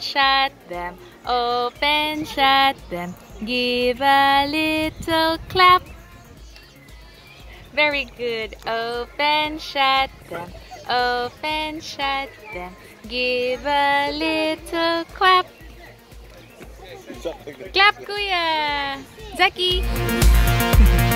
Shut them. Open, shut them. Give a little clap. Very good. Open, shut them. Open, shut them. Give a little clap. Clap, Kuya. Zaki.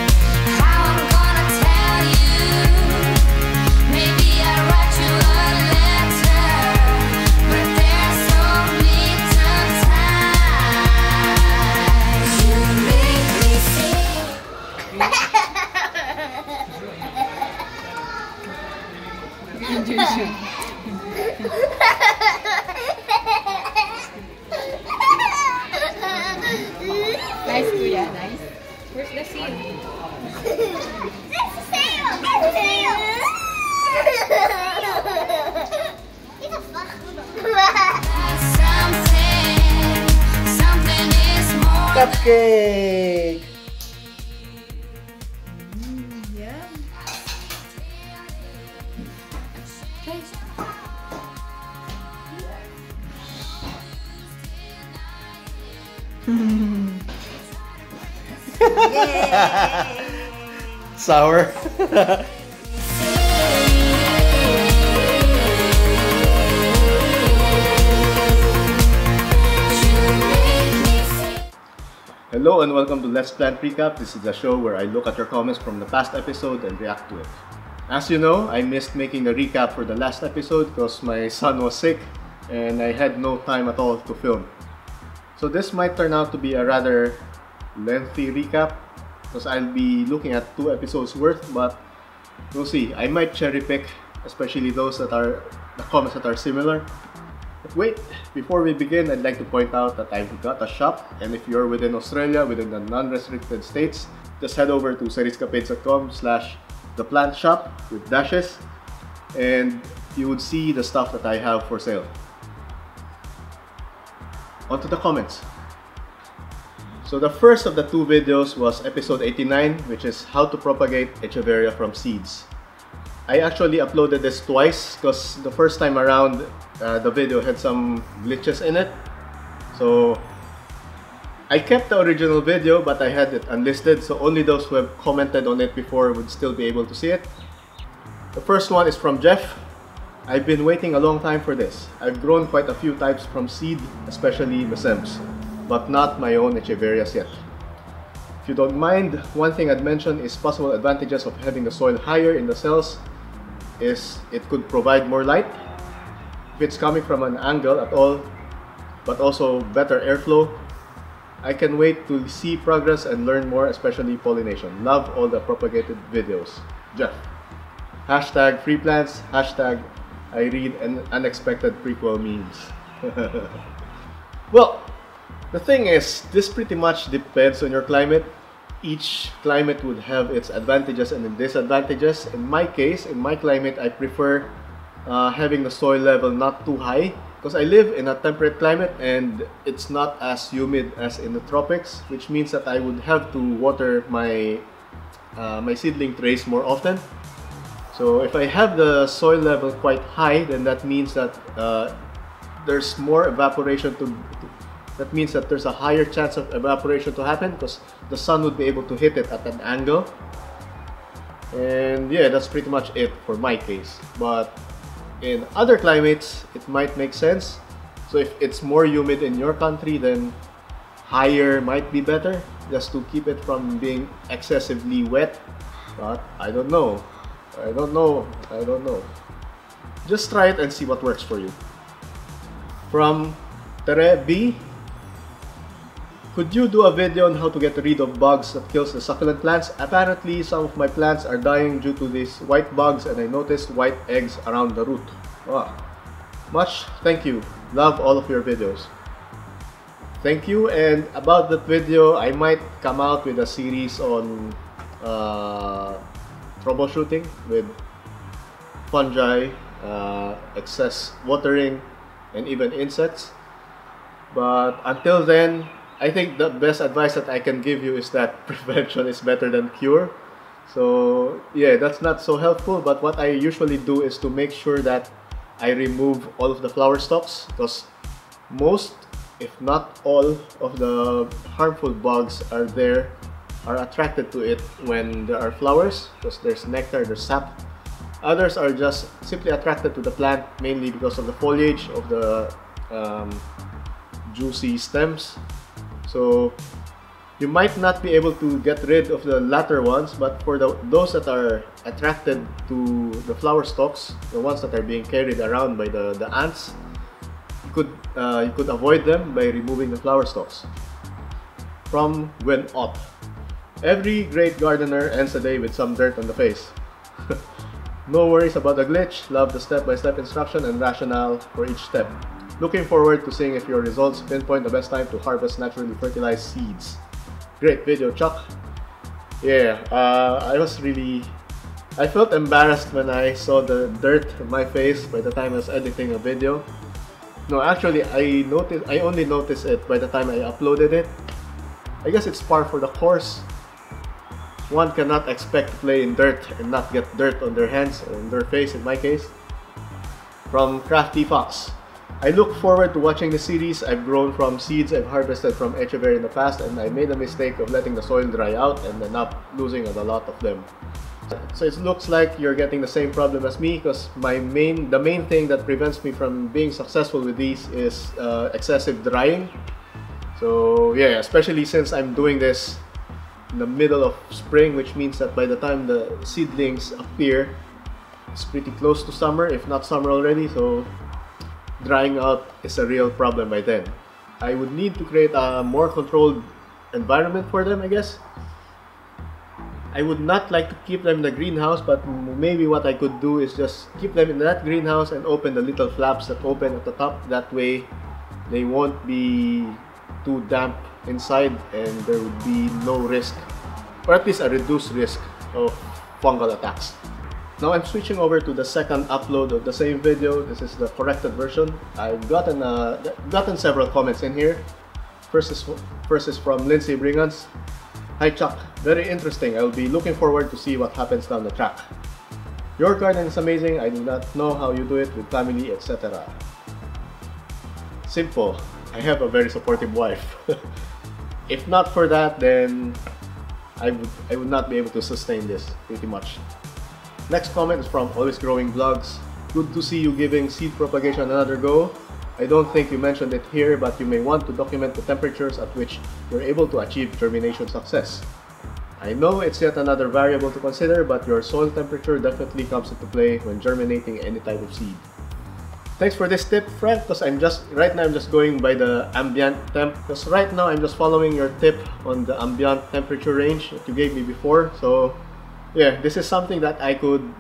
Cupcake! Sour. Hello and welcome to Let's Plant Recap. This is a show where I look at your comments from the past episode and react to it. As you know, I missed making the recap for the last episode because my son was sick and I had no time at all to film. So this might turn out to be a rather lengthy recap because I'll be looking at two episodes worth, but we'll see. I might cherry pick, especially those that are the comments that are similar. Wait, before we begin, I'd like to point out that I've got a shop, and if you're within Australia, within the non-restricted states, just head over to cerriscapades.com slash the plant shop with dashes, and you would see the stuff that I have for sale. On to the comments. So the first of the two videos was episode 89, which is how to propagate Echeveria from seeds. I actually uploaded this twice because the first time around uh, the video had some glitches in it. So I kept the original video but I had it unlisted so only those who have commented on it before would still be able to see it. The first one is from Jeff. I've been waiting a long time for this. I've grown quite a few types from seed, especially Mesem's, but not my own Echeverias yet. If you don't mind, one thing I'd mention is possible advantages of having the soil higher in the cells is it could provide more light if it's coming from an angle at all, but also better airflow. I can wait to see progress and learn more, especially pollination. Love all the propagated videos. Jeff. Hashtag free plants, hashtag I read an unexpected prequel memes. well, the thing is, this pretty much depends on your climate. Each climate would have its advantages and disadvantages. In my case, in my climate, I prefer uh, having the soil level not too high because I live in a temperate climate and it's not as humid as in the tropics, which means that I would have to water my uh, my seedling trays more often. So if I have the soil level quite high, then that means that uh, there's more evaporation to, to- that means that there's a higher chance of evaporation to happen because the sun would be able to hit it at an angle. And yeah, that's pretty much it for my case. But in other climates, it might make sense. So if it's more humid in your country, then higher might be better just to keep it from being excessively wet. But I don't know. I don't know. I don't know. Just try it and see what works for you. From Tere B. Could you do a video on how to get rid of bugs that kills the succulent plants? Apparently, some of my plants are dying due to these white bugs and I noticed white eggs around the root. Wow. Much thank you. Love all of your videos. Thank you and about that video, I might come out with a series on uh, troubleshooting with fungi, uh, excess watering, and even insects. But until then, I think the best advice that I can give you is that prevention is better than cure. So yeah, that's not so helpful. But what I usually do is to make sure that I remove all of the flower stalks because most, if not all, of the harmful bugs are there, are attracted to it when there are flowers, because there's nectar, there's sap. Others are just simply attracted to the plant mainly because of the foliage of the um, juicy stems. So you might not be able to get rid of the latter ones, but for the, those that are attracted to the flower stalks, the ones that are being carried around by the, the ants, you could, uh, you could avoid them by removing the flower stalks. From Gwen Ott. Every great gardener ends the day with some dirt on the face. no worries about the glitch, love the step-by-step instruction and rationale for each step. Looking forward to seeing if your results pinpoint the best time to harvest naturally fertilized seeds. Great video, Chuck. Yeah, uh, I was really. I felt embarrassed when I saw the dirt on my face by the time I was editing a video. No, actually, I noticed. I only noticed it by the time I uploaded it. I guess it's par for the course. One cannot expect to play in dirt and not get dirt on their hands or on their face, in my case. From Crafty Fox. I look forward to watching the series. I've grown from seeds I've harvested from Echeverry in the past and I made a mistake of letting the soil dry out and then up losing a lot of them. So it looks like you're getting the same problem as me because my main, the main thing that prevents me from being successful with these is uh, excessive drying. So yeah, especially since I'm doing this in the middle of spring, which means that by the time the seedlings appear, it's pretty close to summer, if not summer already. So drying out is a real problem by then. I would need to create a more controlled environment for them, I guess. I would not like to keep them in the greenhouse, but maybe what I could do is just keep them in that greenhouse and open the little flaps that open at the top. That way, they won't be too damp inside and there would be no risk, or at least a reduced risk of fungal attacks. Now I'm switching over to the second upload of the same video. This is the corrected version. I've gotten uh, gotten several comments in here. First is first is from Lindsay Bringans. Hi Chuck, very interesting. I'll be looking forward to see what happens down the track. Your garden is amazing. I do not know how you do it with family, etc. Simple. I have a very supportive wife. if not for that, then I would I would not be able to sustain this pretty much. Next comment is from Always Growing Vlogs. Good to see you giving seed propagation another go. I don't think you mentioned it here, but you may want to document the temperatures at which you're able to achieve germination success. I know it's yet another variable to consider, but your soil temperature definitely comes into play when germinating any type of seed. Thanks for this tip, Frank, because I'm just, right now I'm just going by the ambient temp, because right now I'm just following your tip on the ambient temperature range that you gave me before, so yeah, this is something that I could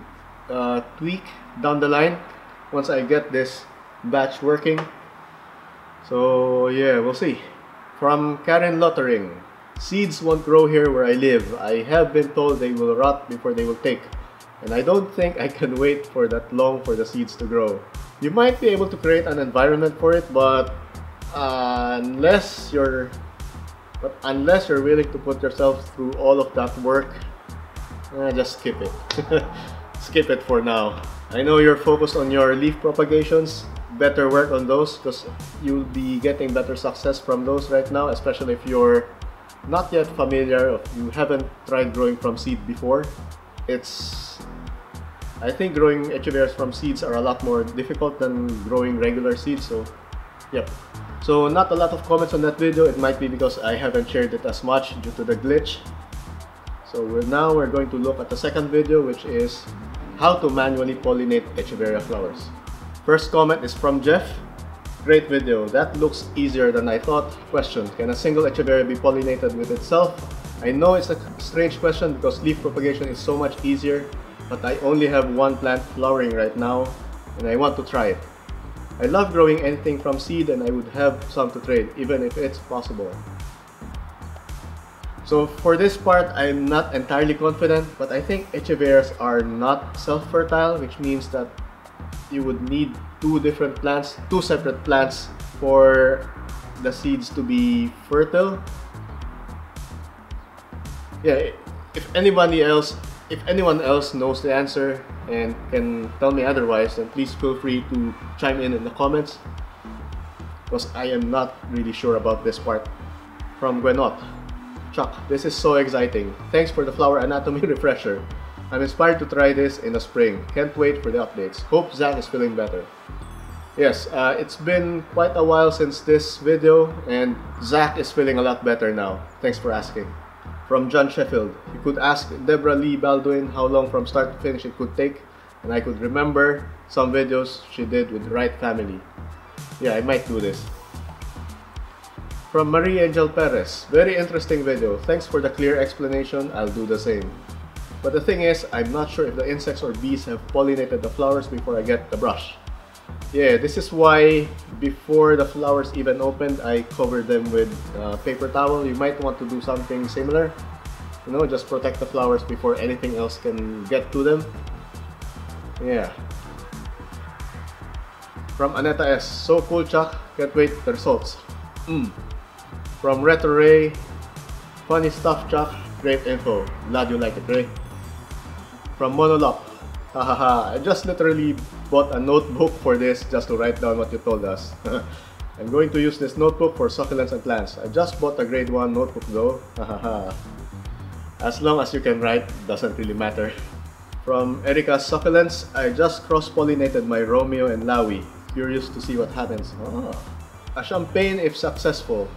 uh, tweak down the line once I get this batch working. So yeah, we'll see. From Karen Lottering, seeds won't grow here where I live. I have been told they will rot before they will take. And I don't think I can wait for that long for the seeds to grow. You might be able to create an environment for it, but uh, unless you're but unless you're willing to put yourself through all of that work, uh, just skip it. skip it for now. I know you're focused on your leaf propagations. Better work on those because you'll be getting better success from those right now, especially if you're not yet familiar, if you haven't tried growing from seed before. It's I think growing echeverias from seeds are a lot more difficult than growing regular seeds, so yep. So not a lot of comments on that video, it might be because I haven't shared it as much due to the glitch. So we're now we're going to look at the second video which is how to manually pollinate echeveria flowers. First comment is from Jeff. Great video, that looks easier than I thought. Question, can a single echeveria be pollinated with itself? I know it's a strange question because leaf propagation is so much easier, but I only have one plant flowering right now and I want to try it. I love growing anything from seed and I would have some to trade even if it's possible. So for this part, I'm not entirely confident, but I think echeverias are not self-fertile, which means that you would need two different plants, two separate plants for the seeds to be fertile. Yeah, if anybody else, if anyone else knows the answer and can tell me otherwise, then please feel free to chime in in the comments. because I am not really sure about this part. From Gwenot. Chuck, this is so exciting. Thanks for the flower anatomy refresher. I'm inspired to try this in the spring. Can't wait for the updates. Hope Zach is feeling better. Yes, uh, it's been quite a while since this video, and Zach is feeling a lot better now. Thanks for asking. From John Sheffield, you could ask Debra Lee Baldwin how long from start to finish it could take, and I could remember some videos she did with the right family. Yeah, I might do this. From Marie Angel Perez, very interesting video. Thanks for the clear explanation. I'll do the same. But the thing is, I'm not sure if the insects or bees have pollinated the flowers before I get the brush. Yeah, this is why before the flowers even opened, I covered them with uh, paper towel. You might want to do something similar. You know, just protect the flowers before anything else can get to them. Yeah. From Aneta S. So cool, Chuck. Can't wait the results. Mm. From Retro Ray. Funny stuff, Chuck. Great info. Glad you like it, Ray. From Monolop. Hahaha. I just literally bought a notebook for this just to write down what you told us. I'm going to use this notebook for succulents and plants. I just bought a grade 1 notebook though. Hahaha. as long as you can write, doesn't really matter. From Erica's Succulents, I just cross-pollinated my Romeo and Laui. Curious to see what happens. Ah. A champagne if successful.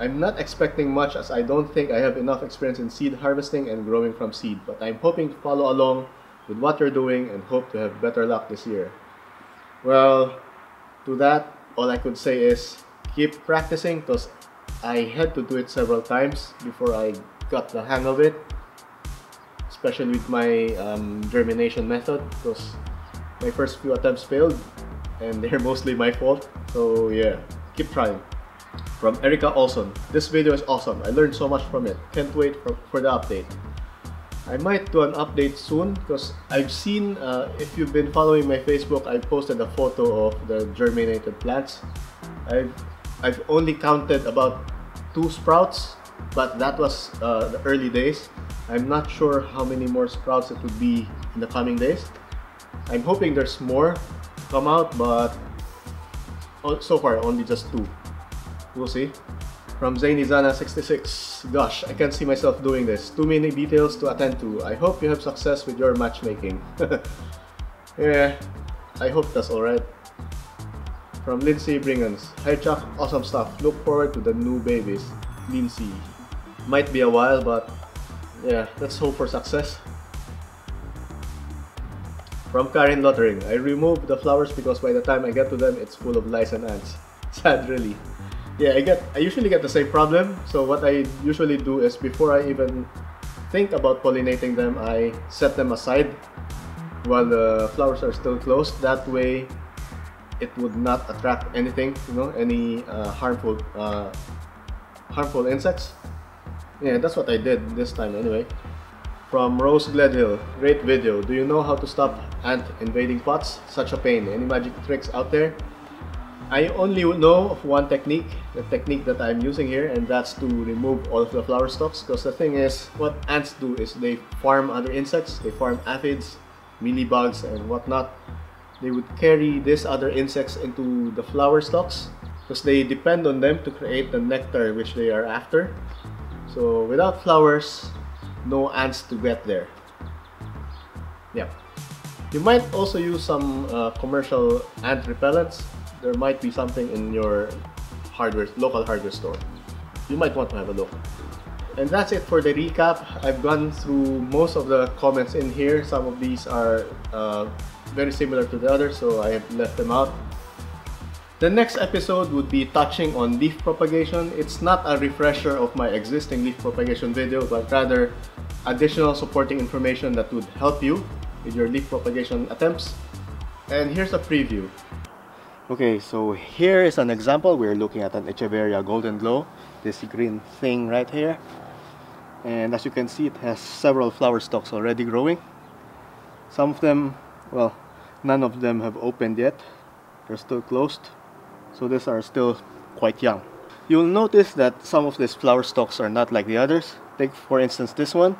I'm not expecting much as I don't think I have enough experience in seed harvesting and growing from seed, but I'm hoping to follow along with what you're doing and hope to have better luck this year. Well, to that, all I could say is keep practicing because I had to do it several times before I got the hang of it, especially with my um, germination method because my first few attempts failed and they're mostly my fault. So yeah, keep trying. From Erica Olson, this video is awesome. I learned so much from it. Can't wait for, for the update. I might do an update soon because I've seen, uh, if you've been following my Facebook, I posted a photo of the germinated plants. I've, I've only counted about two sprouts, but that was uh, the early days. I'm not sure how many more sprouts it would be in the coming days. I'm hoping there's more come out, but oh, so far only just two. We'll see. From Zainizana66. Gosh, I can't see myself doing this. Too many details to attend to. I hope you have success with your matchmaking. yeah, I hope that's alright. From Lindsay Bringans. Hi Chuck, awesome stuff. Look forward to the new babies. Lindsay. Might be a while, but yeah, let's hope for success. From Karen Lottering. I removed the flowers because by the time I get to them, it's full of lice and ants. Sad, really. Yeah, I get. I usually get the same problem. So what I usually do is before I even think about pollinating them, I set them aside while the flowers are still closed. That way, it would not attract anything. You know, any uh, harmful uh, harmful insects. Yeah, that's what I did this time anyway. From Rose Gledhill, great video. Do you know how to stop ant invading pots? Such a pain. Any magic tricks out there? I only know of one technique, the technique that I'm using here, and that's to remove all of the flower stalks. Because the thing is, what ants do is they farm other insects, they farm aphids, mealybugs, and whatnot. They would carry these other insects into the flower stalks because they depend on them to create the nectar which they are after. So without flowers, no ants to get there. Yeah. You might also use some uh, commercial ant repellents there might be something in your hardware local hardware store. You might want to have a look. And that's it for the recap. I've gone through most of the comments in here. Some of these are uh, very similar to the others, so I have left them out. The next episode would be touching on leaf propagation. It's not a refresher of my existing leaf propagation video, but rather additional supporting information that would help you with your leaf propagation attempts. And here's a preview. Okay, so here is an example. We're looking at an Echeveria Golden Glow, this green thing right here. And as you can see, it has several flower stalks already growing. Some of them, well, none of them have opened yet. They're still closed. So these are still quite young. You'll notice that some of these flower stalks are not like the others. Take for instance this one.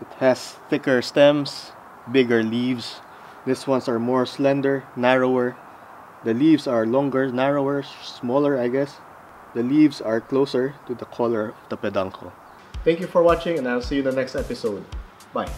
It has thicker stems, bigger leaves. These ones are more slender, narrower, The leaves are longer, narrower, smaller, I guess. The leaves are closer to the color of the peduncle. Thank you for watching and I'll see you in the next episode. Bye.